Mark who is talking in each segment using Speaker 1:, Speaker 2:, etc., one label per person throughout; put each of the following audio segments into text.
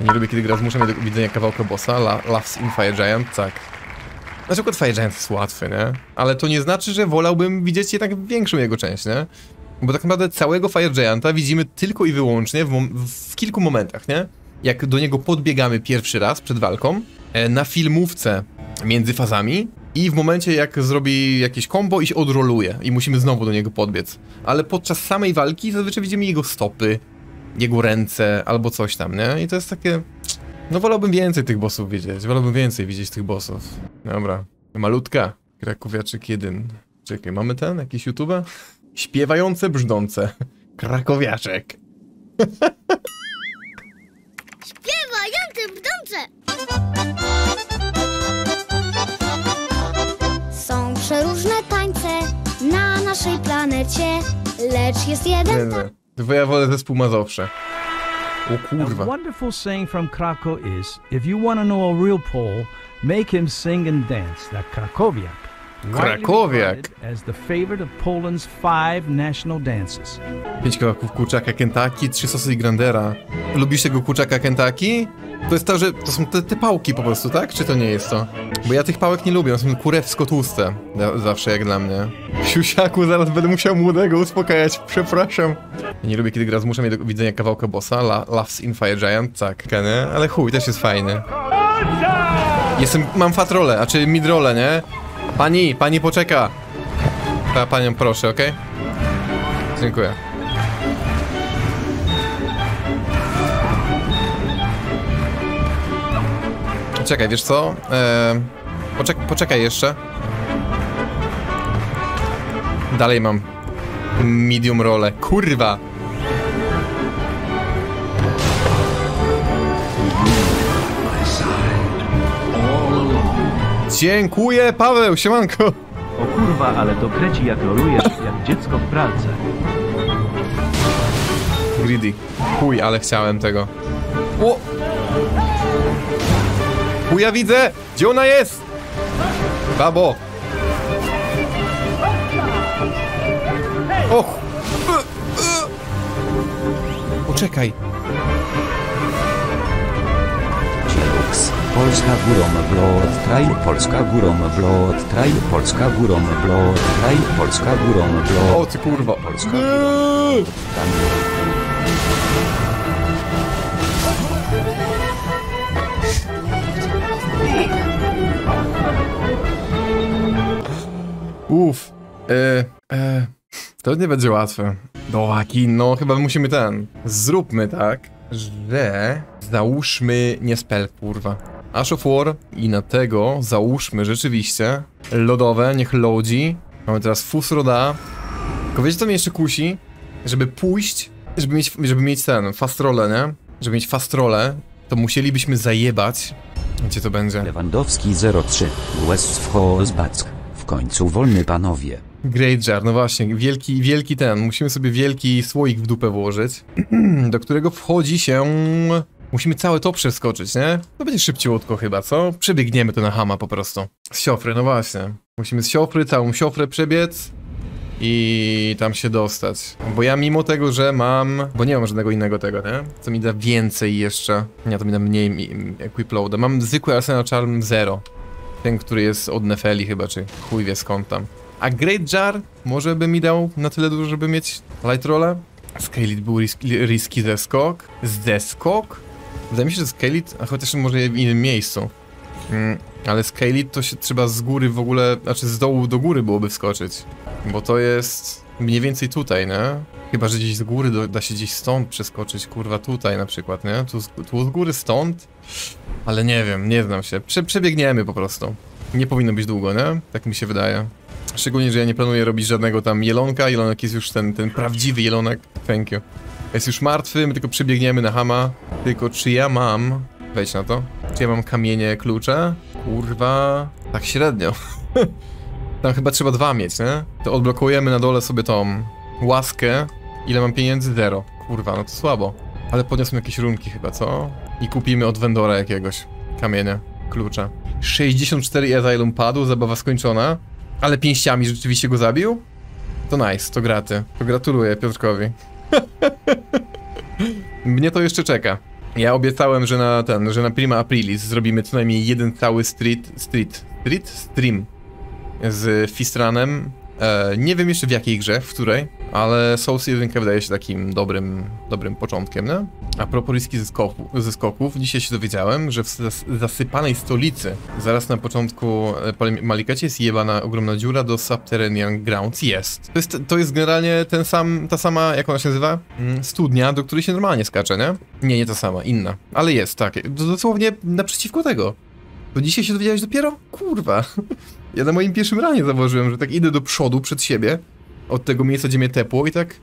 Speaker 1: Nie lubię, kiedy gra zmusza mnie do widzenia kawałka bossa. La Loves in Fire Giant, tak. Na przykład Fire Giant jest łatwy, nie? Ale to nie znaczy, że wolałbym widzieć jednak większą jego część, nie? Bo tak naprawdę całego Fire Gianta widzimy tylko i wyłącznie w, w kilku momentach, nie? Jak do niego podbiegamy pierwszy raz przed walką, e, na filmówce między fazami i w momencie jak zrobi jakieś combo i się odroluje i musimy znowu do niego podbiec. Ale podczas samej walki zazwyczaj widzimy jego stopy, jego ręce albo coś tam, nie? I to jest takie... No wolałbym więcej tych bossów widzieć, wolałbym więcej widzieć tych bossów. Dobra. Malutka. Krakowiaczyk 1. Czekaj, mamy ten? Jakiś YouTube? Śpiewające, brzdące. Krakowiaczek.
Speaker 2: Śpiewający brzdące! Są przeróżne tańce na naszej planecie, lecz jest
Speaker 1: Nie,
Speaker 2: jeden
Speaker 1: nie. Bo ja wolę zespół Mazowsze. O kurwa.
Speaker 3: A wonderful saying from Krakow is if you want to know a real Pole, make him sing and dance. That Krakowiak.
Speaker 1: Krakowiak.
Speaker 3: regarded As the favorite of Poland's five national dances.
Speaker 1: Pięć kawałków kurczaka Kentucky, trzy sosy i grandera. Lubisz tego kurczaka Kentucky? To jest to, że to są te, te pałki po prostu, tak? Czy to nie jest to? Bo ja tych pałek nie lubię, one są kurewsko tłuste. Ja- Zawsze jak dla mnie. Siusiaku, zaraz będę musiał młodego uspokajać, przepraszam. Ja nie lubię, kiedy gra zmusza mnie do widzenia kawałka bossa, La Loves in Fire Giant, tak, nie? Ale chuj, też jest fajny. Jestem, mam fat rolę, a czy mid rolę, nie? Pani, pani poczeka. Pa, panią proszę, okej? Dziękuję. Czekaj, wiesz co? Eee, poczek poczekaj jeszcze. Dalej mam medium rolę. Kurwa! Dziękuję, Paweł, siemanko!
Speaker 4: O kurwa, ale to kreci jak rolujesz, jak dziecko w pralce.
Speaker 1: Greedy. Chuj, ale chciałem tego. O! Chuja widzę! Gdzie ona jest? Babo! Och! Poczekaj.
Speaker 5: Polska górą blot trail, Polska górą blot trail, Polska górą blot trail, Polska górą
Speaker 1: O
Speaker 5: blot
Speaker 1: ty kurwa.
Speaker 5: Polska.
Speaker 1: Uff. E, e, to nie będzie łatwe. Dołaki, no chyba musimy ten. Zróbmy tak, że załóżmy nie spell, kurwa. Ash of War i na tego załóżmy rzeczywiście lodowe, niech lodzi. Mamy teraz Fusroda. Tylko wiecie co mnie jeszcze kusi? Żeby pójść, żeby mieć, żeby mieć ten, fast rolle, nie? Żeby mieć fast rolle, to musielibyśmy zajebać. Gdzie to będzie?
Speaker 5: Lewandowski 03, West Back. W końcu wolny panowie.
Speaker 1: Great Jar, no właśnie, wielki, wielki ten. Musimy sobie wielki słoik w dupę włożyć, do którego wchodzi się... Musimy całe to przeskoczyć, nie? To będzie szybciutko chyba, co? Przebiegniemy to na hama po prostu. Z siofry, no właśnie. Musimy z siofry całą siofrę przebiec i tam się dostać. Bo ja mimo tego, że mam... Bo nie mam żadnego innego tego, nie? Co mi da więcej jeszcze. Nie, to mi da mniej mi- equip loada. Mam zwykły Arsenal Charm 0. Ten, który jest od Nefeli chyba, czy chuj wie skąd tam. A Great Jar może by mi dał na tyle dużo, żeby mieć Light Rolla? Scalit był riski, riski zeskok. Zeskok? Wydaje mi się, że Scalit, a chociaż może w innym miejscu. Mm, ale Scalit to się trzeba z góry w ogóle, znaczy z dołu do góry byłoby wskoczyć. Bo to jest mniej więcej tutaj, nie? Chyba, że gdzieś z góry do, da się gdzieś stąd przeskoczyć, kurwa tutaj na przykład, nie? Tu, tu z góry stąd? Ale nie wiem, nie znam się. Prze, przebiegniemy po prostu. Nie powinno być długo, nie? Tak mi się wydaje. Szczególnie, że ja nie planuję robić żadnego tam jelonka. Jelonek jest już ten, ten prawdziwy jelonek. Thank you. Jest już martwy, my tylko przebiegniemy na hama. Tylko czy ja mam... Wejdź na to. Czy ja mam kamienie, klucze? Kurwa... Tak średnio. Tam chyba trzeba dwa mieć, nie? To odblokujemy na dole sobie tą łaskę. Ile mam pieniędzy? Zero. Kurwa, no to słabo. Ale podniosłem jakieś runki chyba, co? I kupimy od vendora jakiegoś kamienia, klucza. 64 i Asylum padł, zabawa skończona. Ale pięściami rzeczywiście go zabił? To nice, to graty. To gratuluję Piotrkowi. Mnie to jeszcze czeka. Ja obiecałem, że na ten, że na Prima Aprilis zrobimy co najmniej jeden cały street, street, street, stream z Fistranem. E, nie wiem jeszcze w jakiej grze, w której, ale Souls 1 wydaje się takim dobrym, dobrym początkiem, nie? A propos riski ze, skoków, dzisiaj się dowiedziałem, że w zas- zasypanej stolicy, zaraz na początku e, po Malikecie jest jebana ogromna dziura do Subterranean Grounds. Jest. To jest, to jest generalnie ten sam, ta sama, jak ona się nazywa? Mm, Studnia, do której się normalnie skacze, nie? Nie, nie ta sama, inna. Ale jest, tak. Dosłownie naprzeciwko tego. To dzisiaj się dowiedziałeś dopiero? Kurwa. Ja na moim pierwszym ranie zauważyłem, że tak idę do przodu przed siebie, od tego miejsca, gdzie mnie tepło i tak...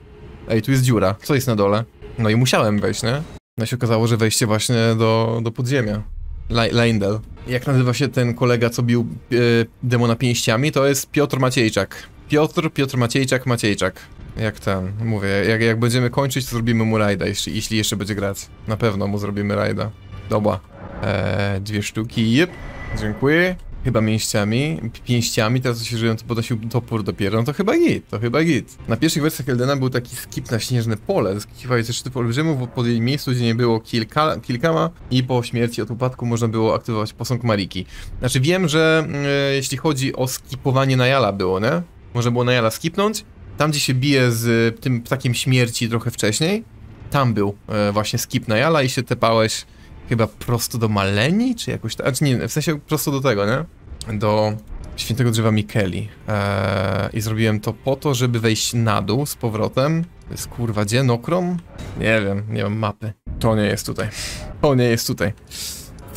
Speaker 1: Ej, tu jest dziura. Co jest na dole? No i musiałem wejść, nie? No się okazało, że wejście właśnie do, do podziemia. Lei- Leindel. Jak nazywa się ten kolega, co bił e, demona pięściami? To jest Piotr Maciejczak. Piotr, Piotr Maciejczak, Maciejczak. Jak ten, mówię, jak, jak będziemy kończyć, to zrobimy mu rajda, jeśli, jeśli jeszcze będzie grać. Na pewno mu zrobimy rajda. Dobra. Eee, dwie sztuki, jep. Dziękuję. Chyba mięściami, pi- pięściami, teraz się żyją, to podnosił topór dopiero, no to chyba git, to chyba git. Na pierwszych wersjach Eldena był taki skip na śnieżne pole, skiwałeś ze szczytu olbrzymów jej miejscu, gdzie nie było kilka, kilkama i po śmierci od upadku można było aktywować posąg Mariki. Znaczy wiem, że e, jeśli chodzi o skipowanie Najala było, nie? Można było Najala skipnąć, tam gdzie się bije z tym ptakiem śmierci trochę wcześniej, tam był e, właśnie skip Najala i się tepałeś chyba prosto do Maleni, czy jakoś tak, znaczy nie, w sensie prosto do tego, nie? Do świętego drzewa Mikeli. Eee, I zrobiłem to po to, żeby wejść na dół z powrotem. To jest kurwa gdzie? Nokrom? Nie wiem, nie mam mapy. To nie jest tutaj. To nie jest tutaj.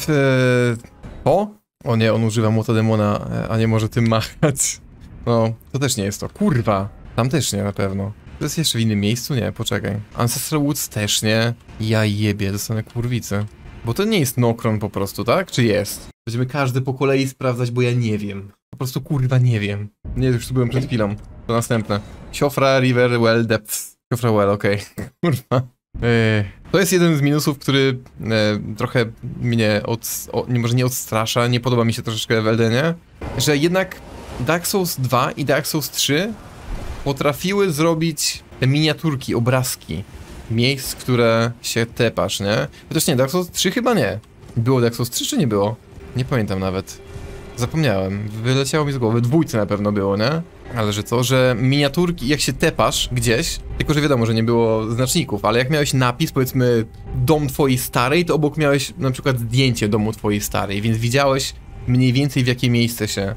Speaker 1: Eee, to? O nie, on używa młota demona, a nie może tym machać. No, to też nie jest to. Kurwa. Tam też nie na pewno. To jest jeszcze w innym miejscu? Nie, poczekaj. Ancestral Woods też nie. Ja jebie, dostanę kurwicy. Bo to nie jest Nokron po prostu, tak? Czy jest? Będziemy każdy po kolei sprawdzać, bo ja nie wiem. Po prostu kurwa nie wiem. Nie, już tu byłem przed chwilą. To następne. Siofra River Well Depths. Siofra Well, okej. Kurwa. Eee, To jest jeden z minusów, który e, trochę mnie od, o, nie, może nie odstrasza, nie podoba mi się troszeczkę w Eldenie, że jednak Dark Souls 2 i Dark Souls 3 potrafiły zrobić te miniaturki, obrazki miejsc, w które się tepasz, nie? Chociaż nie, Dark Souls 3 chyba nie. Było Dark Souls 3 czy nie było? Nie pamiętam nawet. Zapomniałem. Wyleciało mi z głowy. Dwójce na pewno było, nie? Ale że co, że miniaturki, jak się tepasz gdzieś, tylko że wiadomo, że nie było znaczników, ale jak miałeś napis, powiedzmy, dom twojej starej, to obok miałeś na przykład zdjęcie domu twojej starej, więc widziałeś mniej więcej w jakie miejsce się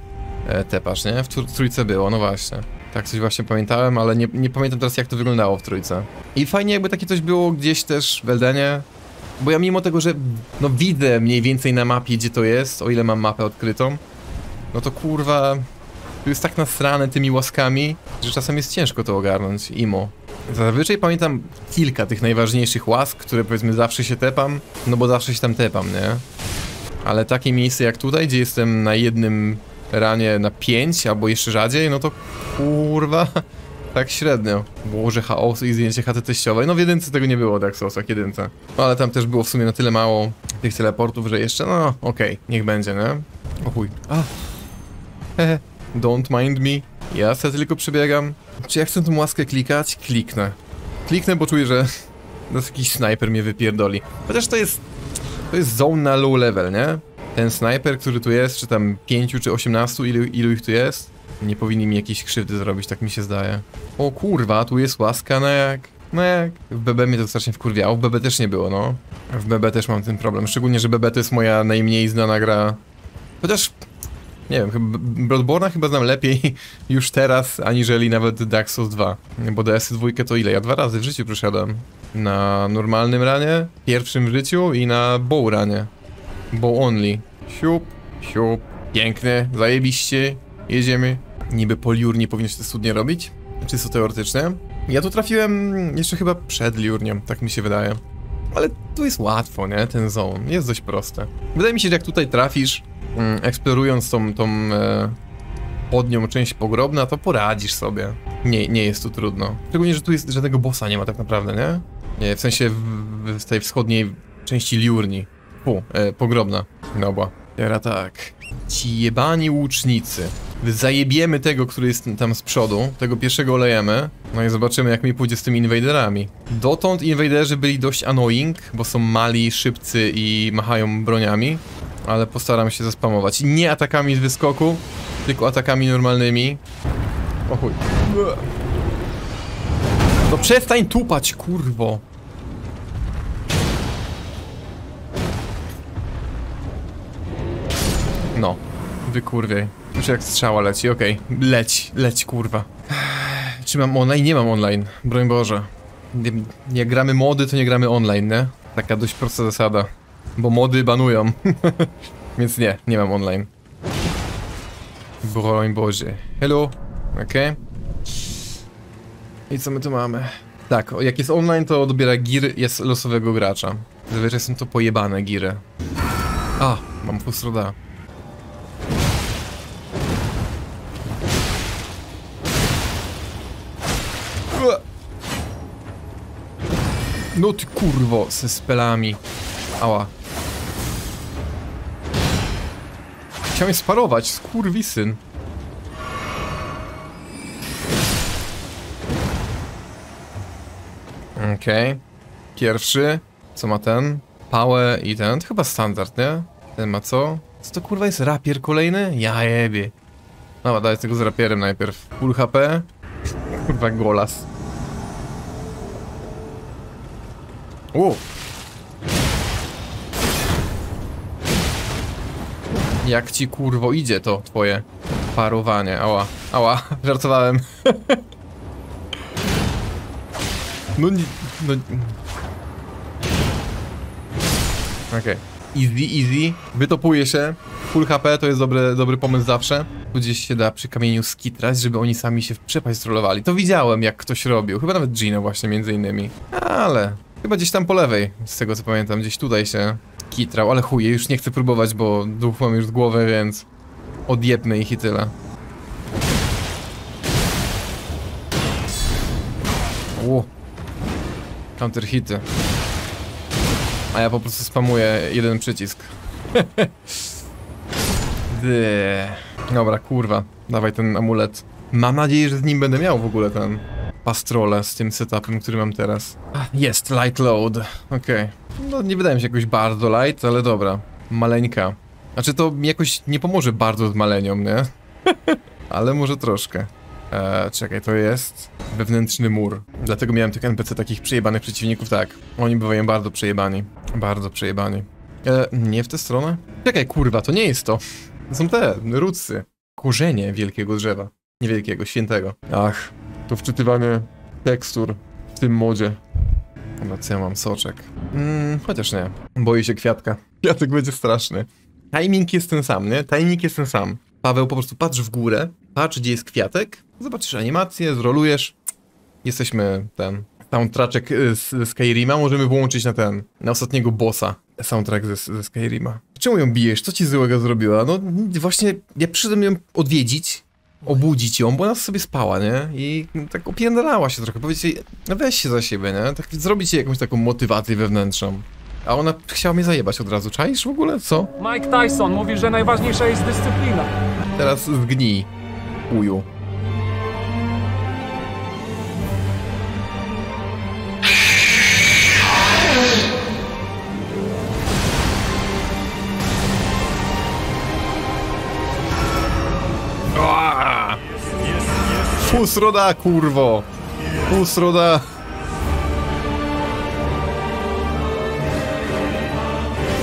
Speaker 1: e, tepasz, nie? W tr- trójce było, no właśnie. Tak coś właśnie pamiętałem, ale nie, nie pamiętam teraz jak to wyglądało w trójce. I fajnie jakby takie coś było gdzieś też w Eldenie, bo ja mimo tego, że no widzę mniej więcej na mapie gdzie to jest, o ile mam mapę odkrytą, no to kurwa, tu jest tak nasrane tymi łaskami, że czasem jest ciężko to ogarnąć, imo. Zazwyczaj pamiętam kilka tych najważniejszych łask, które powiedzmy zawsze się tepam, no bo zawsze się tam tepam, nie? Ale takie miejsce jak tutaj, gdzie jestem na jednym ranie na 5 albo jeszcze rzadziej, no to kurwa, tak średnio. Łoże chaosu i zdjęcie chaty teściowej. No w jedynce tego nie było, Dark Soulsach, jedynce. No ale tam też było w sumie na tyle mało tych teleportów, że jeszcze, no okej, niech będzie, nie? O chuj. A. Hehe. Don't mind me. Ja sobie tylko przebiegam. Czy ja chcę tą łaskę klikać? Kliknę. Kliknę, bo czuję, że nas jakiś snajper mnie wypierdoli. Chociaż to jest... To jest zone na low level, nie? Ten snajper, który tu jest, czy tam 5 czy 18, ilu, ilu ich tu jest, nie powinni mi jakiejś krzywdy zrobić, tak mi się zdaje. O kurwa, tu jest łaska, no jak? No jak? W BB mnie to strasznie wkurwiało, w BB też nie było, no. W BB też mam ten problem, szczególnie, że BB to jest moja najmniej znana gra. Chociaż, nie wiem, Bloodborne'a chyba znam lepiej już teraz, aniżeli nawet Dark Souls 2. Bo DS2 to ile? Ja dwa razy w życiu przeszedłem. Na normalnym ranie, pierwszym w życiu i na bow ranie. Bow only. Siup, siup. Piękne, zajebiście. Jedziemy. Niby poliur nie powinien się te studnie robić? Czysto teoretycznie. Ja tu trafiłem jeszcze chyba przed liurnią, tak mi się wydaje. Ale tu jest łatwo, nie? Ten zone. Jest dość proste. Wydaje mi się, że jak tutaj trafisz, mm, eksplorując tą, tą e, podnią część pogrobna, to poradzisz sobie. Nie, nie jest tu trudno. Szczególnie, że tu jest żadnego bossa nie ma tak naprawdę, nie? Nie, w sensie w, w tej wschodniej części liurni. Fu, e, pogrobna. Dobra. Teraz tak. Ci jebani łucznicy. Zajebiemy tego, który jest tam z przodu, tego pierwszego olejemy, no i zobaczymy jak mi pójdzie z tymi inwaderami. Dotąd inwaderzy byli dość annoying, bo są mali, szybcy i machają broniami, ale postaram się zaspamować. Nie atakami z wyskoku, tylko atakami normalnymi. O chuj. No przestań tupać, kurwo. No, wykurwiej. Już jak strzała leci, okej. Leć, leć, kurwa. Czy mam online? Nie mam online, broń Boże. Nie, jak gramy mody, to nie gramy online, nie? Taka dość prosta zasada. Bo mody banują. Więc nie, nie mam online. Broń Boże. Hello. Okej. I co my tu mamy? Tak, jak jest online, to dobiera gir jest losowego gracza. Zazwyczaj są to pojebane giry. A, mam fusroda. No ty kurwo, ze spelami. Ała. Chciałem sparować, skurwisyn. Okej. Pierwszy. Co ma ten? Pałę i ten. To chyba standard, nie? Ten ma co? Co to kurwa jest rapier kolejny? Ja jebie. Dobra, daj tego z rapierem najpierw. Full HP. Kurwa golas. U. Jak ci kurwo idzie to twoje parowanie? Ała, ała, żartowałem. No nie, no... Okej. Easy, easy. Wytopuje się. Full HP to jest dobry, dobry pomysł zawsze. Tu Gdzieś się da przy kamieniu skitrać, żeby oni sami się w przepaść strollowali. To widziałem, jak ktoś robił. Chyba nawet Gino właśnie, między innymi. Ale... Chyba gdzieś tam po lewej, z tego co pamiętam. Gdzieś tutaj się kitrał, ale chuje, już nie chcę próbować, bo duch mam już z głowy, więc... Odjebmy ich i tyle. Ło. Counter hity. A ja po prostu spamuję jeden przycisk. Dobra, kurwa. Dawaj ten amulet. Mam nadzieję, że z nim będę miał w ogóle ten pastrole z tym setupem, który mam teraz. Ach, Jest, light load. Okej. No nie wydaje mi się jakoś bardzo light, ale dobra. Maleńka. Znaczy to jakoś nie pomoże bardzo z malenią, nie? ale może troszkę. Eee, czekaj, to jest wewnętrzny mur. Dlatego miałem tych NPC takich przejebanych przeciwników, tak. Oni bywają bardzo przejebani. Bardzo przejebani. Eee, nie w tę stronę? Czekaj, kurwa, to nie jest to. To są te, rucy. Korzenie wielkiego drzewa. Niewielkiego, świętego. Ach, to wczytywanie tekstur w tym modzie. Dobra, co ja mam? Soczek. Mm, chociaż nie. Boję się kwiatka. Kwiatek będzie straszny. Timing jest ten sam, nie? Timing jest ten sam. Paweł, po prostu patrz w górę, patrz gdzie jest kwiatek, zobaczysz animację, zrolujesz. Jesteśmy ten soundtraczek y, z z Skyrima, możemy włączyć na ten, na ostatniego bossa soundtrack ze, ze Skyrima. Czemu ją bijesz? Co ci złego zrobiła? No właśnie, ja przyszedłem ją odwiedzić, obudzić ją, bo ona sobie spała, nie? I tak opierdalała się trochę, powiedzieć jej, no weź się za siebie, nie? Tak zrobić jej jakąś taką motywację wewnętrzną. A ona chciała mnie zajebać od razu, czaisz w ogóle? Co?
Speaker 6: Mike Tyson mówi, że najważniejsza jest dyscyplina.
Speaker 1: Teraz zgnij, uju. Fusroda, kurwo! Fusroda!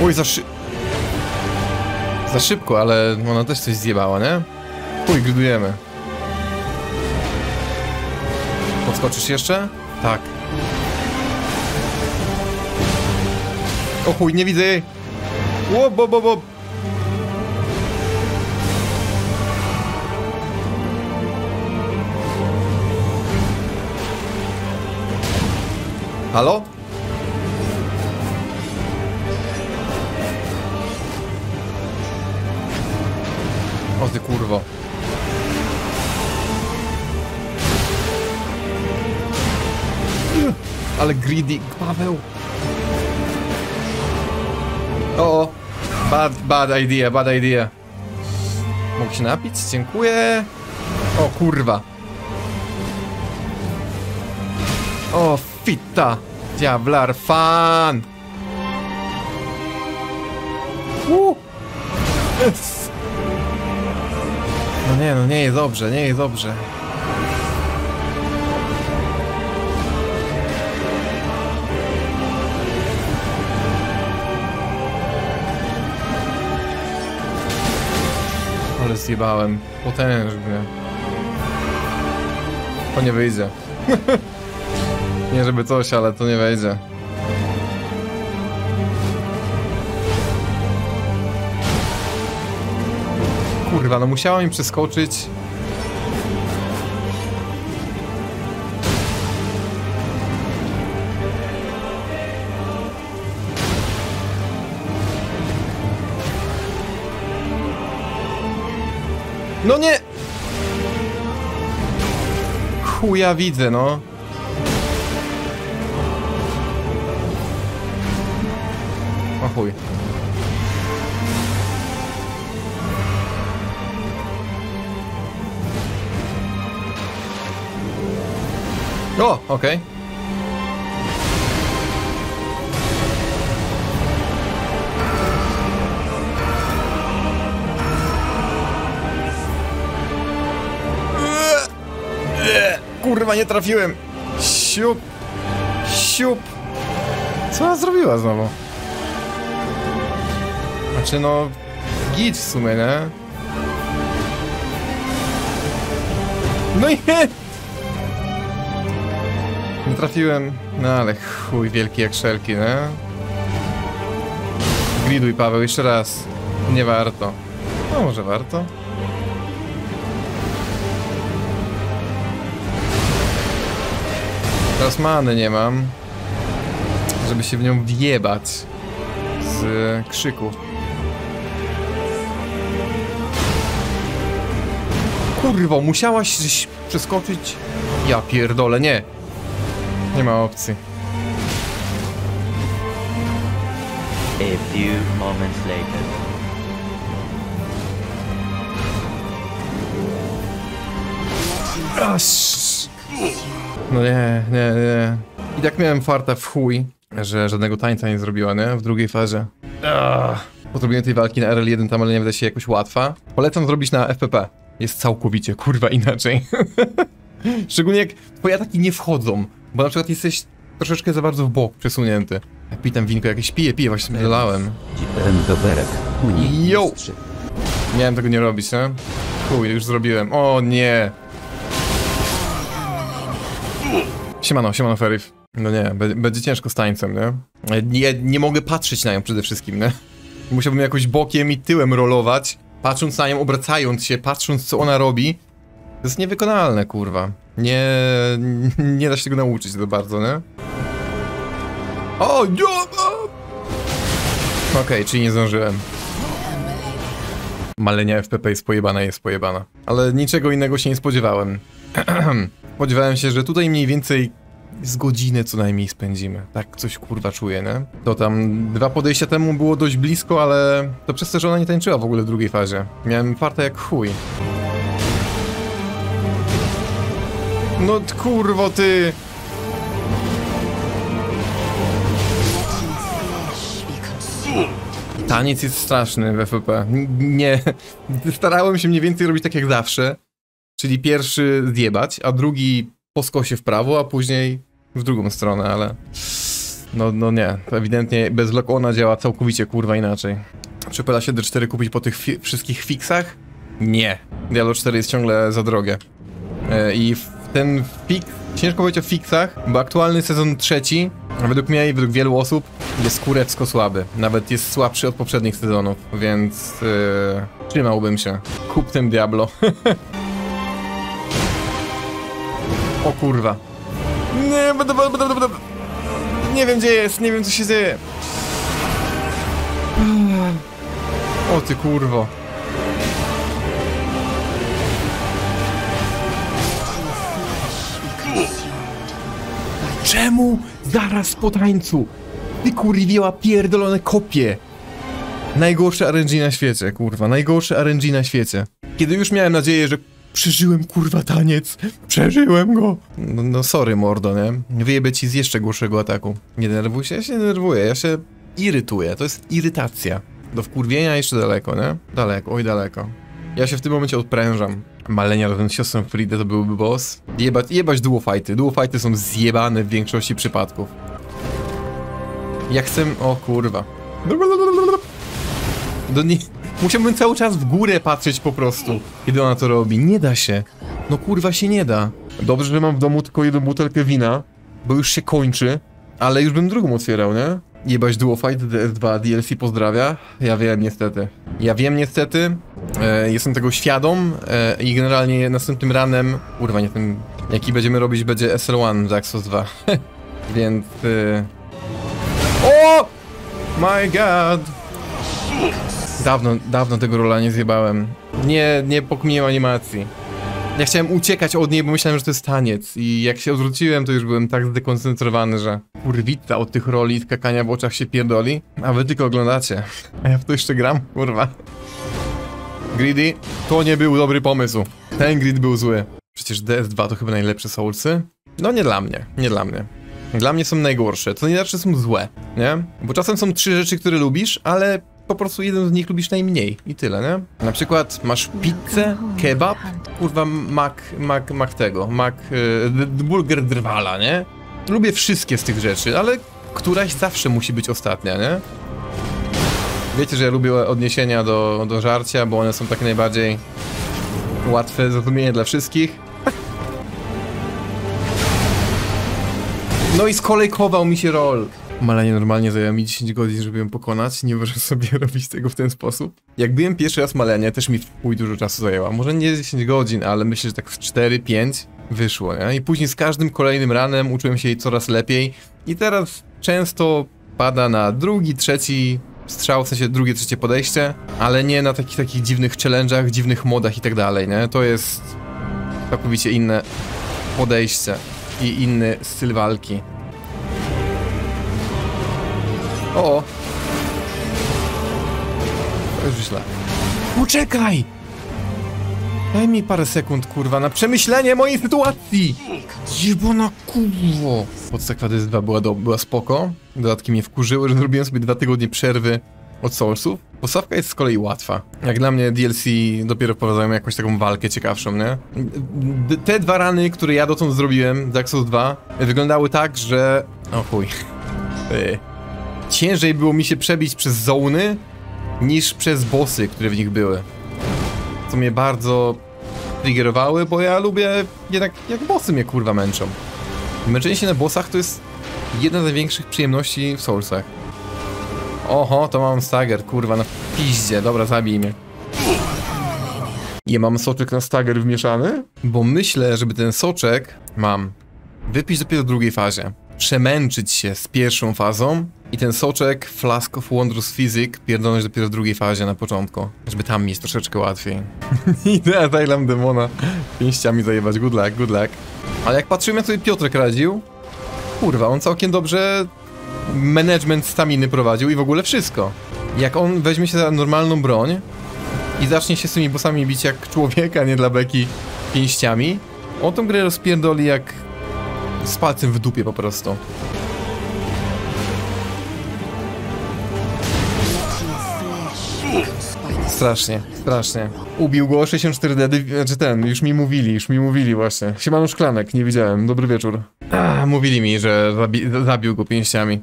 Speaker 1: Oj, za szy... Za szybko, ale ona też coś zjebała, nie? Chuj, gridujemy. Podskoczysz jeszcze? Tak. O chuj, nie widzę jej! Ło, bo, bo, bo. Halo? O ty kurwo. Ale greedy, Paweł. O, o. Bad, bad idea, bad idea. Mogę się napić? Dziękuję. O kurwa. O fitta. Diablar fan. Uh. No nie, no nie jest dobrze, nie jest dobrze. Ale zjebałem. Potężnie. To nie wyjdzie. nie żeby coś, ale to nie wejdzie. Kurwa, no musiała mi przeskoczyć. No nie! Chuja widzę, no. Chuj. O, okej. Kurwa, nie trafiłem. Siup. Siup. Co ona zrobiła znowu? Znaczy no... Git w sumie, nie? No nie! Nie trafiłem. No ale chuj wielki jak szelki, nie? Griduj Paweł, jeszcze raz. Nie warto. No może warto. Teraz many nie mam. Żeby się w nią wjebać. Z krzyku. Kurwo, musiałaś przeskoczyć? Ja pierdolę, nie. Nie ma opcji.
Speaker 7: A few moments later.
Speaker 1: Aż. No nie, nie, nie. I tak miałem farta w chuj, że żadnego tańca nie zrobiła, nie? W drugiej fazie. Ach. Po zrobieniu tej walki na RL1 tam ale nie wydaje się jakoś łatwa. Polecam zrobić na FPP. Jest całkowicie, kurwa, inaczej. Szczególnie jak twoje ataki nie wchodzą, bo na przykład jesteś troszeczkę za bardzo w bok przesunięty. Jak pitam winko, jakieś piję, piję, właśnie.
Speaker 5: Unik.
Speaker 1: Yo! Miałem tego nie robić, nie? Chuj, już zrobiłem. O nie! Siemano, siemano Ferif. No nie, będzie ciężko z tańcem, nie? nie? Nie mogę patrzeć na nią przede wszystkim, nie? Musiałbym jakoś bokiem i tyłem rolować, patrząc na nią, obracając się, patrząc co ona robi. To jest niewykonalne, kurwa. Nie, nie da się tego nauczyć za bardzo, nie? O, nie! o! Okej, czyli nie zdążyłem. Malenia FPP jest pojebana, jest pojebana. Ale niczego innego się nie spodziewałem. Spodziewałem się, że tutaj mniej więcej z godzinę co najmniej spędzimy. Tak coś kurwa czuję, nie? To tam dwa podejścia temu było dość blisko, ale to przez to, że ona nie tańczyła w ogóle w drugiej fazie. Miałem farta jak chuj. No kurwo ty! Taniec jest straszny w FP. N- Nie. Starałem się mniej więcej robić tak jak zawsze. Czyli pierwszy zjebać, a drugi po skosie w prawo, a później w drugą stronę, ale... No, no nie. To ewidentnie bez lock-ona działa całkowicie kurwa inaczej. Czy się D4 kupić po tych fi wszystkich fixach? Nie. Diablo 4 jest ciągle za drogie. E, I ten fix... Ciężko powiedzieć o fixach, bo aktualny sezon trzeci, według mnie i według wielu osób, jest kurewsko słaby. Nawet jest słabszy od poprzednich sezonów, więc... Yy, trzymałbym się. Kup tym Diablo. o kurwa. Nie, będę, będę, będę, będę. Nie wiem gdzie jest, nie wiem co się dzieje. O ty kurwo. Czemu zaraz po tańcu? Ty kurwiła pierdolone kopie. Najgorsze RNG na świecie, kurwa, najgorsze RNG na świecie. Kiedy już miałem nadzieję, że przeżyłem kurwa taniec, przeżyłem go. No, no sorry mordo, nie? Wyjebę ci z jeszcze gorszego ataku. Nie denerwuj się, ja się denerwuję, ja się irytuję, to jest irytacja. Do wkurwienia jeszcze daleko, nie? Daleko, oj daleko. Ja się w tym momencie odprężam. Malenia razem z siostrą Fridę to byłby boss. Jebać, jebać duofighty. Duofighty są zjebane w większości przypadków. Jak chcę... O kurwa. Do nie... Musiałbym cały czas w górę patrzeć po prostu, kiedy ona to robi. Nie da się. No kurwa się nie da. Dobrze, że mam w domu tylko jedną butelkę wina, bo już się kończy, ale już bym drugą otwierał, nie? Jebać Duofight DS2 DLC pozdrawia. Ja wiem niestety. Ja wiem niestety. E, jestem tego świadom e, i generalnie następnym ranem, kurwa nie ten, jaki będziemy robić będzie SL1 w Daxos 2. Więc... E... O! My god! Dawno, dawno tego rola nie zjebałem. Nie, nie pokminiłem animacji. Ja chciałem uciekać od niej, bo myślałem, że to jest taniec. I jak się odwróciłem, to już byłem tak zdekoncentrowany, że kurwica od tych roli i skakania w oczach się pierdoli. A wy tylko oglądacie. A ja w to jeszcze gram, kurwa. Greedy, to nie był dobry pomysł. Ten grid był zły. Przecież DS2 to chyba najlepsze Soulsy? No nie dla mnie, nie dla mnie. Dla mnie są najgorsze, to nie znaczy, że są złe, nie? Bo czasem są trzy rzeczy, które lubisz, ale po prostu jeden z nich lubisz najmniej i tyle, nie? Na przykład masz pizzę, kebab, kurwa mak, mak, mak tego, mak, yy, burger drwala, nie? Lubię wszystkie z tych rzeczy, ale któraś zawsze musi być ostatnia, nie? Wiecie, że ja lubię odniesienia do, do żarcia, bo one są tak najbardziej łatwe do zrozumienia dla wszystkich. No i skolejkował mi się rol. Malenie normalnie zajęło mi 10 godzin, żeby ją pokonać. Nie możesz sobie robić tego w ten sposób. Jak byłem pierwszy raz Malenie, też mi chuj dużo czasu zajęła. Może nie 10 godzin, ale myślę, że tak w 4-5 wyszło, nie? I później z każdym kolejnym ranem uczyłem się jej coraz lepiej. I teraz często pada na drugi, trzeci strzał, w sensie drugie, trzecie podejście, ale nie na takich takich dziwnych challenge'ach, dziwnych modach i tak dalej, nie? To jest całkowicie inne podejście i inny styl walki. O! Już źle. Poczekaj! Daj mi parę sekund, kurwa, na przemyślenie mojej sytuacji! Jebana kurwo! Podsekwa DS2 była, do, była spoko. Dodatki mnie wkurzyły, że zrobiłem sobie dwa tygodnie przerwy od Soulsów. Podstawka jest z kolei łatwa. Jak dla mnie DLC dopiero wprowadzają jakąś taką walkę ciekawszą, nie? D te dwa rany, które ja dotąd zrobiłem, Dark Souls 2, wyglądały tak, że... O chuj. Ciężej było mi się przebić przez zony niż przez bossy, które w nich były. Co mnie bardzo triggerowały, bo ja lubię jednak jak bossy mnie kurwa męczą. Męczenie się na bossach to jest jedna z największych przyjemności w Soulsach. Oho, to mam stagger, kurwa, na piździe, dobra, zabij mnie. Nie mam soczek na stagger wmieszany? Bo myślę, żeby ten soczek mam wypić dopiero w drugiej fazie. Przemęczyć się z pierwszą fazą i ten soczek Flask of Wondrous Physic pierdolność dopiero w drugiej fazie na początku, żeby tam mi jest troszeczkę łatwiej. Idę Thailand demona pięściami zajebać, good luck, good luck. Ale jak patrzymy jak sobie Piotrek radził, kurwa, on całkiem dobrze management staminy prowadził i w ogóle wszystko. Jak on weźmie się za normalną broń i zacznie się z tymi bossami bić jak człowieka, nie dla beki pięściami, on tą grę rozpierdoli jak z palcem w dupie po prostu. Strasznie, strasznie. Ubił go 64 dedy, znaczy ten, już mi mówili, już mi mówili właśnie. Siemano Szklanek, nie widziałem, dobry wieczór. Mówili mi, że zabi zabił go pięściami.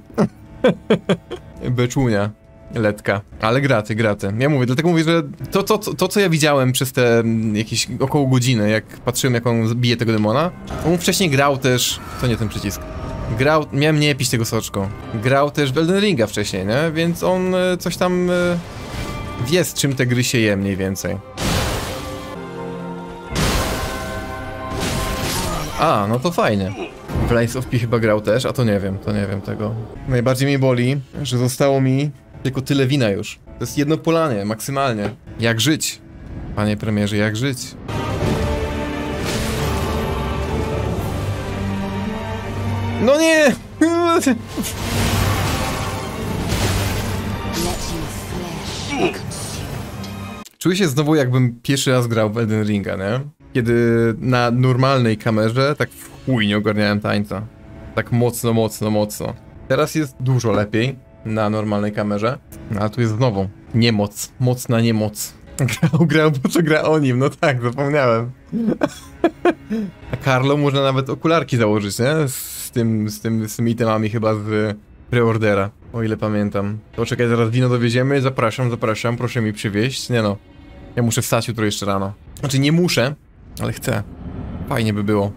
Speaker 1: Beczunia. Letka. Ale graty, graty. Ja mówię, dlatego mówię, że to, to, to, to, co ja widziałem przez te mm, jakieś około godziny, jak patrzyłem, jak on bije tego demona, on wcześniej grał też... To nie ten przycisk. Grał... Miałem nie pić tego soczką. Grał też w Elden Ringa wcześniej, nie? Więc on e, coś tam... Wie z czym te gry się je mniej więcej. A, no to fajnie. W Lies of P chyba grał też, a to nie wiem, to nie wiem tego. Najbardziej mnie boli, że zostało mi tylko tyle wina już. To jest jedno polanie, maksymalnie. Jak żyć? Panie premierze, jak żyć? No nie! Czuję się znowu jakbym pierwszy raz grał w Elden Ringa, nie? Kiedy na normalnej kamerze tak w chuj nie ogarniałem tańca. Tak mocno, mocno, mocno. Teraz jest dużo lepiej na normalnej kamerze, no, a tu jest znowu niemoc, mocna niemoc. Grał, grał, bo to gra o nim, no tak, zapomniałem. A Carlo można nawet okularki założyć, nie? Z tym, z tym, z tymi itemami chyba z preordera, o ile pamiętam. To czekaj, zaraz wino dowieziemy, zapraszam, zapraszam, proszę mi przywieźć. Nie no, ja muszę wstać jutro jeszcze rano. Znaczy nie muszę, ale chcę. Fajnie by było.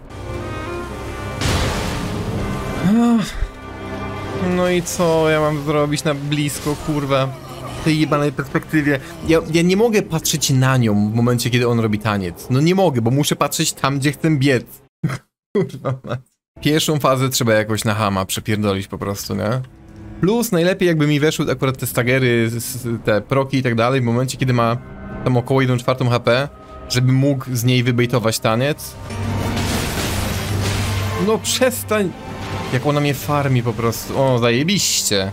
Speaker 1: No i co ja mam zrobić na blisko, kurwa? Tej jebanej perspektywie. Ja, ja nie mogę patrzeć na nią w momencie, kiedy on robi taniec. No nie mogę, bo muszę patrzeć tam, gdzie chcę biec. kurwa. Pierwszą fazę trzeba jakoś na hama przepierdolić po prostu, nie? Plus najlepiej jakby mi weszły akurat te stagery, te proki i tak dalej w momencie, kiedy ma tam około 1 czwartą HP, żeby mógł z niej wybejtować taniec. No przestań! Jak ona mnie farmi po prostu. O, zajebiście.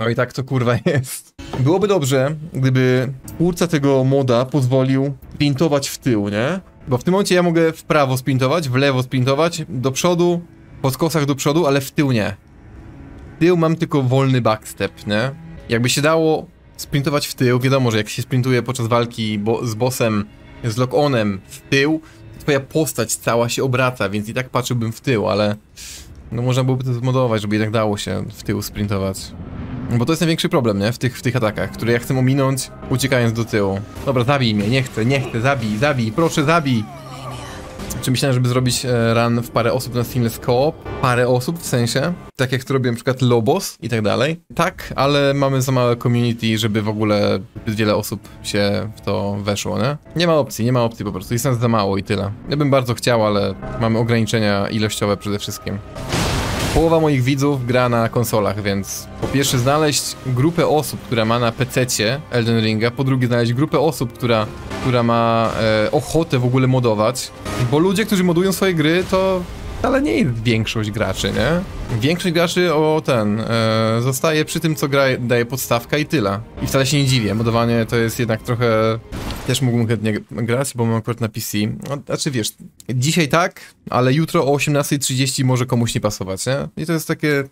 Speaker 1: No i tak to kurwa jest. Byłoby dobrze, gdyby twórca tego moda pozwolił sprintować w tył, nie? Bo w tym momencie ja mogę w prawo sprintować, w lewo sprintować, do przodu, po skosach do przodu, ale w tył nie. Tył mam tylko wolny backstep, nie? Jakby się dało sprintować w tył, wiadomo, że jak się sprintuje podczas walki bo z bossem, z lock-onem w tył, twoja postać cała się obraca, więc i tak patrzyłbym w tył, ale no można byłoby to zmodować, żeby jednak dało się w tył sprintować. Bo to jest największy problem, nie? W tych, w tych atakach, które ja chcę ominąć, uciekając do tyłu. Dobra, zabij mnie, nie chcę, nie chcę, zabij, zabij, proszę zabij! Czy myślałem, żeby zrobić e, run w parę osób na Seamless Co-op? Parę osób w sensie? Tak jak to robiłem na przykład Lobos i tak dalej. Tak, ale mamy za małe community, żeby w ogóle wiele osób się w to weszło, nie? Nie ma opcji, nie ma opcji po prostu. Jest nas za mało i tyle. Ja bym bardzo chciał, ale mamy ograniczenia ilościowe przede wszystkim. Połowa moich widzów gra na konsolach, więc po pierwsze znaleźć grupę osób, która ma na PC Elden Ringa, po drugie znaleźć grupę osób, która, która ma e, ochotę w ogóle modować, bo ludzie, którzy modują swoje gry, to wcale nie większość graczy, nie? Większość graczy o ten, e, zostaje przy tym, co gra, daje podstawka i tyle. I wcale się nie dziwię, modowanie to jest jednak trochę... Też mógłbym chętnie grać, bo mam akurat na PC. No, znaczy wiesz, dzisiaj tak, ale jutro o 18.30 może komuś nie pasować, nie? I to jest takie...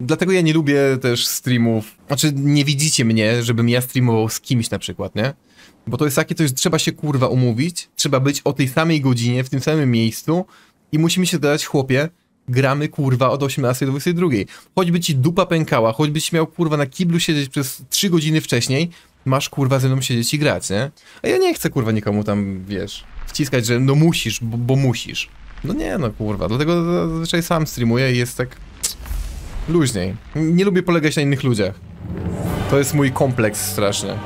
Speaker 1: Dlatego ja nie lubię też streamów. Znaczy, nie widzicie mnie, żebym ja streamował z kimś na przykład, nie? Bo to jest takie coś, trzeba się kurwa umówić, trzeba być o tej samej godzinie, w tym samym miejscu i musimy się dać, chłopie, gramy kurwa od 18 do 22. Choćby ci dupa pękała, choćbyś miał kurwa na kiblu siedzieć przez 3 godziny wcześniej, masz kurwa ze mną siedzieć i grać, nie? A ja nie chcę kurwa nikomu tam, wiesz, wciskać, że no musisz, bo, bo musisz. No nie no kurwa, dlatego zazwyczaj sam streamuję i jest tak luźniej. Nie lubię polegać na innych ludziach. To jest mój kompleks straszny.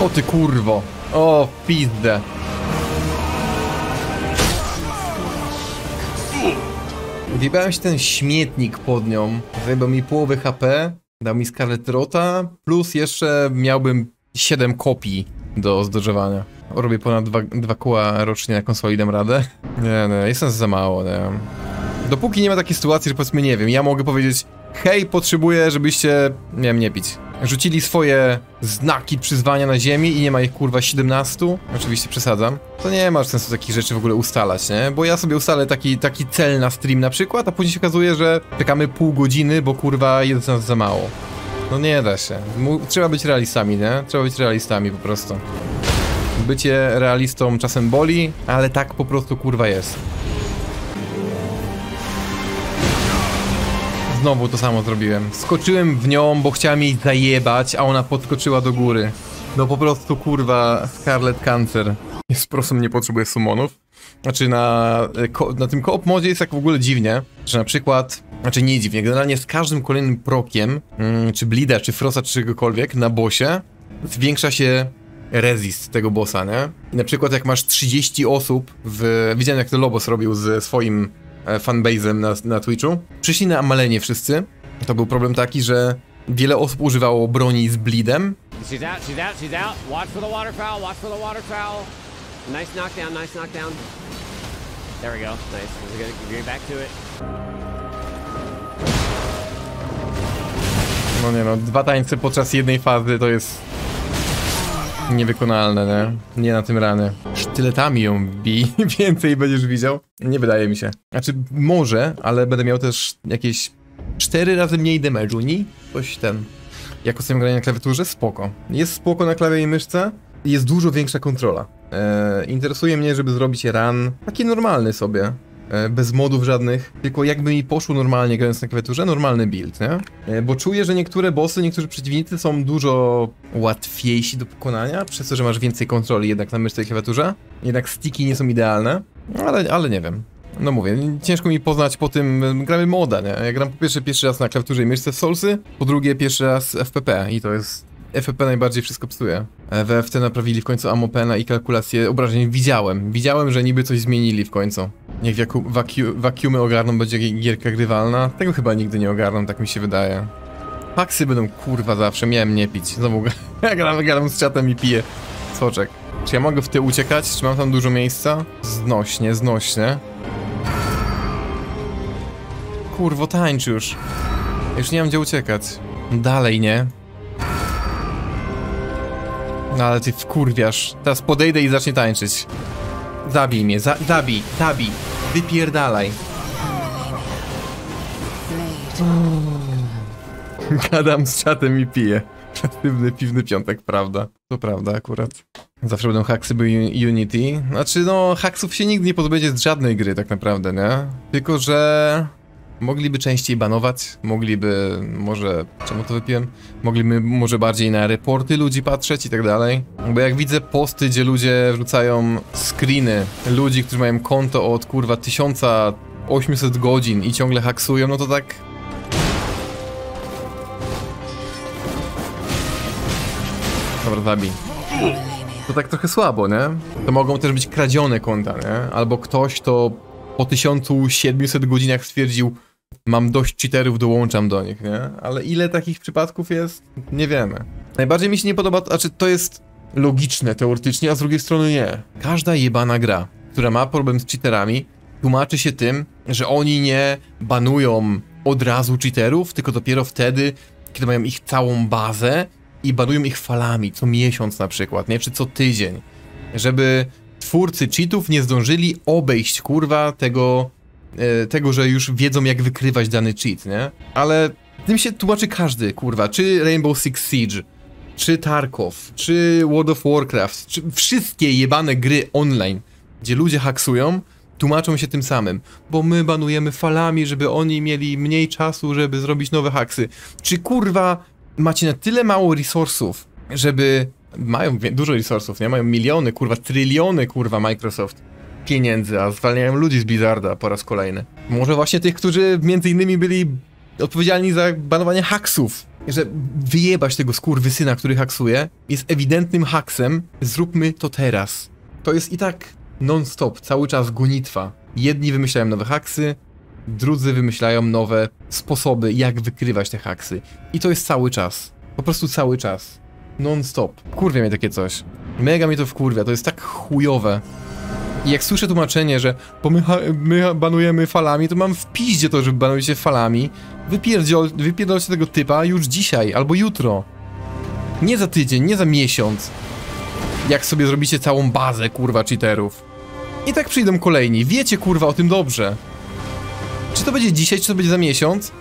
Speaker 1: O ty kurwo. O, pizdę. Wjebałem się ten śmietnik pod nią. Zajebał mi połowę HP, dał mi Scarlet Rota, plus jeszcze miałbym 7 kopii do zdodżowania. Robię ponad dwa, dwa koła rocznie na konsoli, dam radę. Nie, nie, jest nas za mało, nie. Dopóki nie ma takiej sytuacji, że powiedzmy, nie wiem, ja mogę powiedzieć hej, potrzebuję, żebyście, nie wiem, nie pić. Rzucili swoje znaki przyzwania na ziemi i nie ma ich kurwa 17. Oczywiście przesadzam. To nie ma sensu takich rzeczy w ogóle ustalać, nie? Bo ja sobie ustalę taki, taki cel na stream na przykład, a później się okazuje, że czekamy pół godziny, bo kurwa jest nas za mało. No nie da się. Trzeba być realistami, nie? Trzeba być realistami po prostu. Bycie realistą czasem boli, ale tak po prostu kurwa jest. Znowu to samo zrobiłem. Skoczyłem w nią, bo chciałem jej zajebać, a ona podskoczyła do góry. No po prostu kurwa Scarlet Cancer. Jest po prostu nie potrzebuje summonów. Znaczy na, e, na tym koop modzie jest tak w ogóle dziwnie, że na przykład, znaczy nie dziwnie, generalnie z każdym kolejnym prokiem, mm, czy Blida, czy Frosta, czy czegokolwiek na bossie, zwiększa się resist tego bossa, nie? I na przykład jak masz 30 osób w... Widziałem jak to Lobos robił ze swoim E, fanbase'em na, na Twitchu. Przyszli na Amalenie wszyscy. To był problem taki, że wiele osób używało broni z bleedem. No nie no, dwa tańce podczas jednej fazy to jest niewykonalne, nie? Nie na tym rany. Sztyletami ją bij, więcej będziesz widział. Nie wydaje mi się. Znaczy, może, ale będę miał też jakieś cztery razy mniej damage'u, nie? Coś ten. Jak ostatnio granie na klawiaturze? Spoko. Jest spoko na klawie i myszce. Jest dużo większa kontrola. Eee, interesuje mnie, żeby zrobić run taki normalny sobie. E, bez modów żadnych, tylko jakby mi poszło normalnie grając na klawiaturze, normalny build, nie? E, Bo czuję, że niektóre bossy, niektórzy przeciwnicy są dużo łatwiejsi do pokonania, przez to, że masz więcej kontroli jednak na myszce i klawiaturze. Jednak stiki nie są idealne, ale, ale nie wiem. No mówię, ciężko mi poznać po tym, e, gramy moda, nie? Ja gram po pierwsze pierwszy raz na klawiaturze i myszce w Soulsy, po drugie pierwszy raz FPP i to jest FFP najbardziej wszystko psuje. E, W naprawili w końcu Amopena i kalkulację obrażeń. Widziałem. Widziałem, że niby coś zmienili w końcu. Niech waku wakiu wakiumy ogarną, będzie gi- gierka grywalna. Tego chyba nigdy nie ogarną, tak mi się wydaje. Paksy będą kurwa zawsze, miałem nie pić. Znowu gram, gram z czatem i piję soczek. Czy ja mogę w tył uciekać? Czy mam tam dużo miejsca? Znośnie, znośnie. Kurwo, tańcz już. Już nie mam gdzie uciekać. Dalej nie. No ale ty wkurwiasz. Teraz podejdę i zacznę tańczyć. Zabij mnie, za zabij, zabij. Wypierdalaj. Gadam z czatem i piję. Kreatywny piwny piątek, prawda? To prawda akurat. Zawsze będą haksy, by Unity. Znaczy no, haksów się nigdy nie pozbędzie z żadnej gry tak naprawdę, nie? Tylko, że... Mogliby częściej banować, mogliby może, czemu to wypiłem? Mogliby może bardziej na reporty ludzi patrzeć i tak dalej. Bo jak widzę posty, gdzie ludzie wrzucają screeny ludzi, którzy mają konto od kurwa 1800 godzin i ciągle haksują, no to tak... Dobra, zabij. To tak trochę słabo, nie? To mogą też być kradzione konta, nie? Albo ktoś, to po 1700 godzinach stwierdził mam dość cheaterów, dołączam do nich, nie? Ale ile takich przypadków jest? Nie wiemy. Najbardziej mi się nie podoba, znaczy to jest logiczne teoretycznie, a z drugiej strony nie. Każda jebana gra, która ma problem z cheaterami, tłumaczy się tym, że oni nie banują od razu cheaterów, tylko dopiero wtedy, kiedy mają ich całą bazę i banują ich falami, co miesiąc na przykład, nie? Czy co tydzień. Żeby twórcy cheatów nie zdążyli obejść, kurwa, tego, tego, że już wiedzą, jak wykrywać dany cheat, nie? Ale tym się tłumaczy każdy, kurwa, czy Rainbow Six Siege, czy Tarkov, czy World of Warcraft, czy wszystkie jebane gry online, gdzie ludzie haksują, tłumaczą się tym samym, bo my banujemy falami, żeby oni mieli mniej czasu, żeby zrobić nowe haksy. Czy kurwa macie na tyle mało resursów, żeby mają dużo resursów, nie? Mają miliony, kurwa, tryliony, kurwa, Microsoft pieniędzy, a zwalniają ludzi z Blizzarda po raz kolejny. Może właśnie tych, którzy między innymi byli odpowiedzialni za banowanie haksów. Że wyjebać tego skurwysyna, który haksuje, jest ewidentnym haksem, zróbmy to teraz. To jest i tak non-stop, cały czas gonitwa. Jedni wymyślają nowe haksy, drudzy wymyślają nowe sposoby, jak wykrywać te haksy. I to jest cały czas. Po prostu cały czas. Non-stop. Kurwia mnie takie coś. Mega mnie to wkurwia, to jest tak chujowe. Jak słyszę tłumaczenie, że bo my, my banujemy falami, to mam w piździe to, że banujecie falami. Wypierdziol, wypierdolcie tego typa już dzisiaj albo jutro. Nie za tydzień, nie za miesiąc. Jak sobie zrobicie całą bazę, kurwa, cheaterów. I tak przyjdą kolejni. Wiecie, kurwa, o tym dobrze. Czy to będzie dzisiaj, czy to będzie za miesiąc?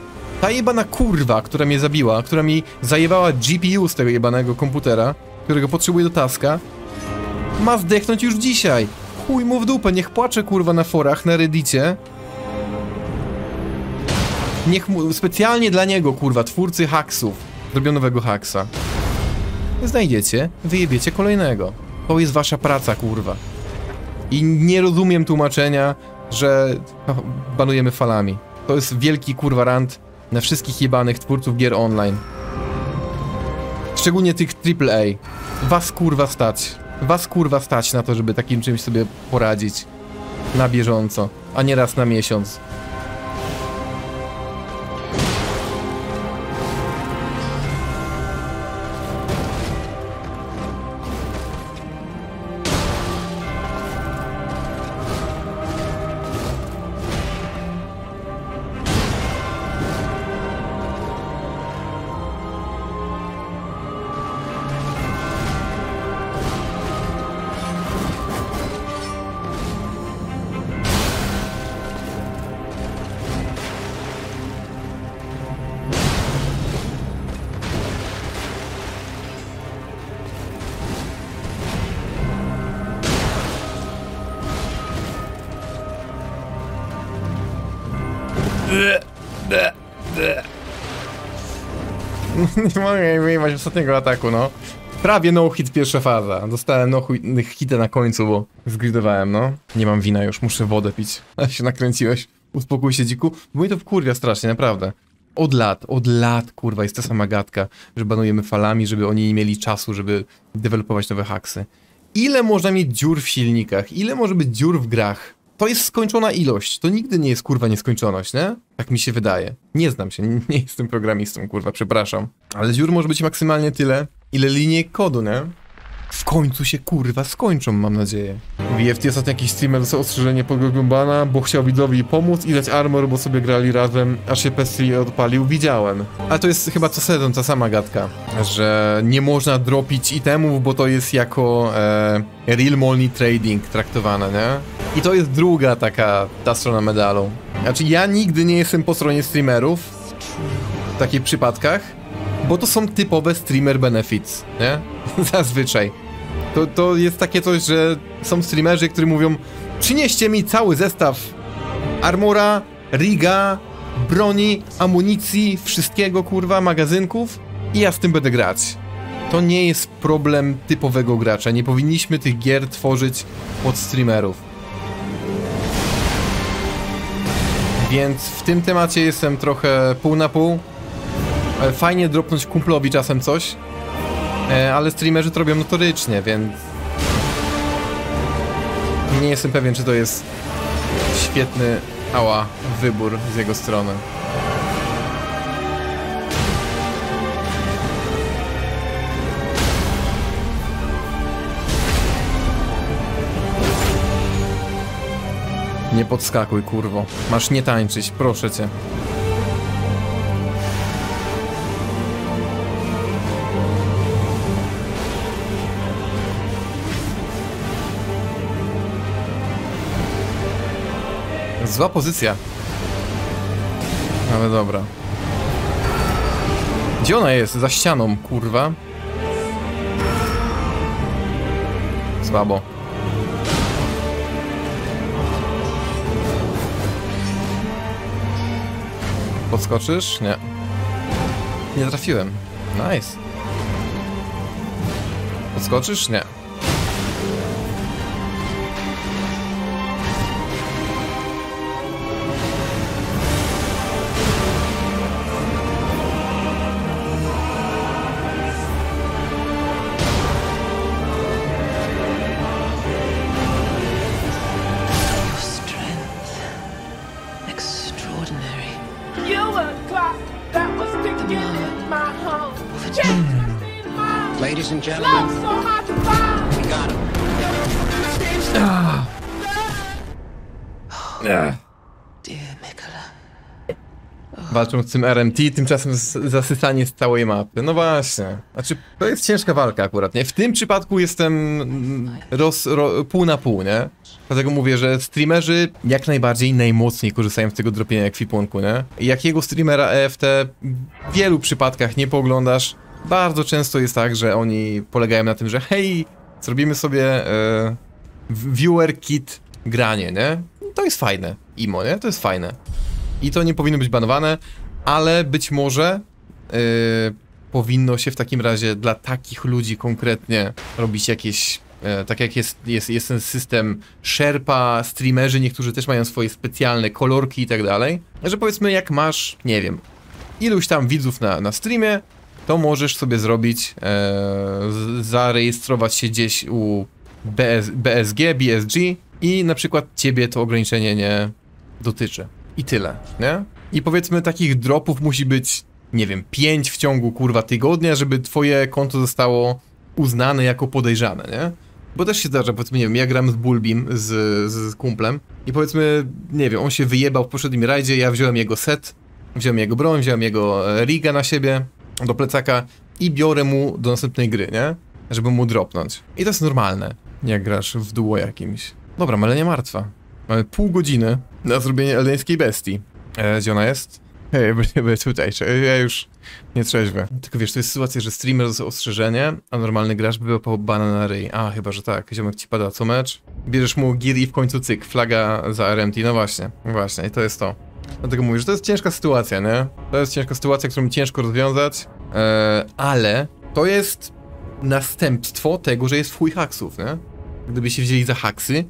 Speaker 1: Ta jebana kurwa, która mnie zabiła, która mi zajebała GPU z tego jebanego komputera, którego potrzebuję do taska, ma zdechnąć już dzisiaj. Chuj mu w dupę, niech płacze kurwa na forach, na reddicie. Niech mu, specjalnie dla niego kurwa, twórcy haksów, zrobią nowego haksa. Znajdziecie, wyjebiecie kolejnego. To jest wasza praca kurwa. I nie rozumiem tłumaczenia, że banujemy falami. To jest wielki kurwa rant na wszystkich jebanych twórców gier online. Szczególnie tych AAA. Was kurwa stać. Was kurwa stać na to, żeby takim czymś sobie poradzić. Na bieżąco, a nie raz na miesiąc. Wyjmować ostatniego ataku, no. Prawie no hit pierwsza faza. Dostałem no hita na końcu, bo zgridowałem, no. Nie mam wina już, muszę wodę pić. A się nakręciłeś. Uspokój się, dziku. Bo mnie to wkurwia strasznie, naprawdę. Od lat, od lat, kurwa, jest ta sama gadka, że banujemy falami, żeby oni nie mieli czasu, żeby dewelopować nowe haksy. Ile można mieć dziur w silnikach? Ile może być dziur w grach? To jest skończona ilość. To nigdy nie jest kurwa nieskończoność, nie? Tak mi się wydaje. Nie znam się, nie jestem programistą, kurwa, przepraszam. Ale dziur może być maksymalnie tyle, ile linijek kodu, nie? W końcu się kurwa skończą, mam nadzieję. WFT ostatnio jakiś streamer dostał ostrzeżenie pod bana, bo chciał widzowi pomóc i dać armor, bo sobie grali razem, aż się Pestry odpalił. Widziałem. Ale to jest chyba co sezon ta sama gadka, że nie można dropić itemów, bo to jest jako e, real money trading traktowane, nie? I to jest druga taka, ta strona medalu. Znaczy ja nigdy nie jestem po stronie streamerów w takich przypadkach, bo to są typowe streamer benefits, nie? Zazwyczaj. To, to jest takie coś, że są streamerzy, którzy mówią przynieście mi cały zestaw armora, riga, broni, amunicji, wszystkiego, kurwa, magazynków i ja z tym będę grać. To nie jest problem typowego gracza. Nie powinniśmy tych gier tworzyć pod streamerów. Więc w tym temacie jestem trochę pół na pół. E, Fajnie dropnąć kumplowi czasem coś, e, ale streamerzy to robią notorycznie, więc... Nie jestem pewien, czy to jest świetny, ała, wybór z jego strony. Nie podskakuj, kurwo. Masz nie tańczyć, proszę cię. Zła pozycja. Ale dobra. Gdzie ona jest? Za ścianą, kurwa. Słabo. Podskoczysz? Nie. Nie trafiłem. Nice. Podskoczysz? Nie.
Speaker 8: Ladies and
Speaker 9: Love
Speaker 8: gentlemen,
Speaker 9: so hard to find.
Speaker 8: we got him.
Speaker 1: Nie. Walczą z tym RMT, tymczasem zasysanie z całej mapy. No właśnie. Znaczy, to jest ciężka walka akurat, nie? W tym przypadku jestem roz, ro, pół na pół, nie? Dlatego mówię, że streamerzy jak najbardziej najmocniej korzystają z tego dropienia ekwipunku, nie? Jakiego streamera EFT w wielu przypadkach nie poglądasz, bardzo często jest tak, że oni polegają na tym, że hej, zrobimy sobie e, viewer kit granie, nie? To jest fajne. Imo, nie? To jest fajne. I to nie powinno być banowane, ale być może yy, powinno się w takim razie dla takich ludzi konkretnie robić jakieś. e, tak jak jest, jest, jest ten system Sherpa, streamerzy, niektórzy też mają swoje specjalne kolorki i tak dalej. Że powiedzmy, jak masz, nie wiem, iluś tam widzów na, na streamie, to możesz sobie zrobić, e, zarejestrować się gdzieś u BS, BSG, BSG i na przykład ciebie to ograniczenie nie dotyczy. I tyle, nie? I powiedzmy takich dropów musi być, nie wiem, 5 w ciągu kurwa tygodnia, żeby twoje konto zostało uznane jako podejrzane, nie? Bo też się zdarza, powiedzmy, nie wiem, ja gram z Bulbim, z, z kumplem i powiedzmy, nie wiem, on się wyjebał w poprzednim rajdzie, ja wziąłem jego set, wziąłem jego broń, wziąłem jego e, riga na siebie, do plecaka i biorę mu do następnej gry, nie? Żeby mu dropnąć. I to jest normalne, jak grasz w duo jakimś. Dobra, Melenia martwa. Mamy pół godziny na zrobienie eldeńskiej bestii. E, gdzie ona jest? Hej, tutaj, czy- ja już nie trzeźwy. Tylko wiesz, to jest sytuacja, że streamer dostał ostrzeżenie, a normalny gracz by był po bana na ryj. A, chyba, że tak. Ziomek ci pada co mecz. Bierzesz mu gear i w końcu cyk, flaga za RMT. No właśnie, właśnie, i to jest to. Dlatego mówię, że to jest ciężka sytuacja, nie? To jest ciężka sytuacja, którą ciężko rozwiązać, e, ale to jest następstwo tego, że jest w chuj haksów, nie? Gdyby się wzięli za haksy,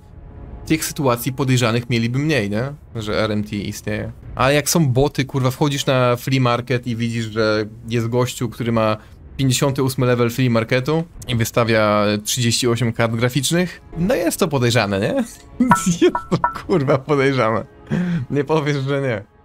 Speaker 1: tych sytuacji podejrzanych mieliby mniej, nie? Że RMT istnieje. Ale jak są boty, kurwa, wchodzisz na flea market i widzisz, że jest gościu, który ma 58 level flea marketu i wystawia 38 kart graficznych, no jest to podejrzane, nie? Jest to kurwa podejrzane. Nie powiesz, że nie.